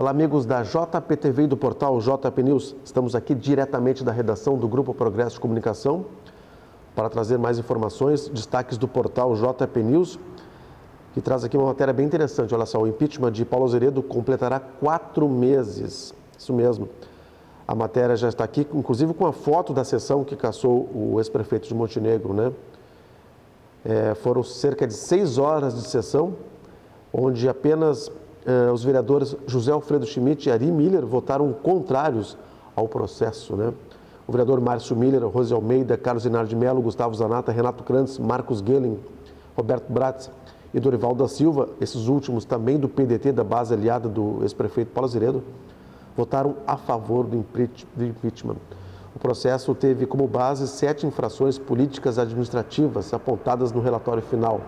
Olá, amigos da JPTV e do portal JP News. Estamos aqui diretamente da redação do Grupo Progresso de Comunicação para trazer mais informações, destaques do portal JP News, que traz aqui uma matéria bem interessante. Olha só, o impeachment de Paulo Azeredo completará quatro meses. Isso mesmo. A matéria já está aqui, inclusive com a foto da sessão que caçou o ex-prefeito de Montenegro, né? É, foram cerca de seis horas de sessão, onde apenas eh, os vereadores José Alfredo Schmidt e Ari Miller votaram contrários ao processo. Né? O vereador Márcio Miller, Rose Almeida, Carlos Inário de Mello, Gustavo Zanata, Renato Krantz, Marcos Gehlen, Roberto Bratz e Dorival da Silva, esses últimos também do PDT, da base aliada do ex-prefeito Paulo Azeredo, votaram a favor do impeachment. O processo teve como base sete infrações políticas administrativas apontadas no relatório final,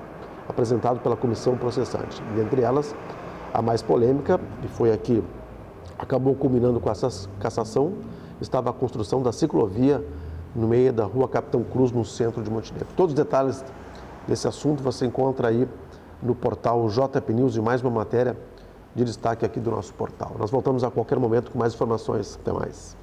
apresentado pela comissão processante. Dentre elas, a mais polêmica, e foi aqui, acabou culminando com essa cassação, estava a construção da ciclovia no meio da rua Capitão Cruz, no centro de Montenegro. Todos os detalhes desse assunto você encontra aí no portal JP News e mais uma matéria de destaque aqui do nosso portal. Nós voltamos a qualquer momento com mais informações. Até mais.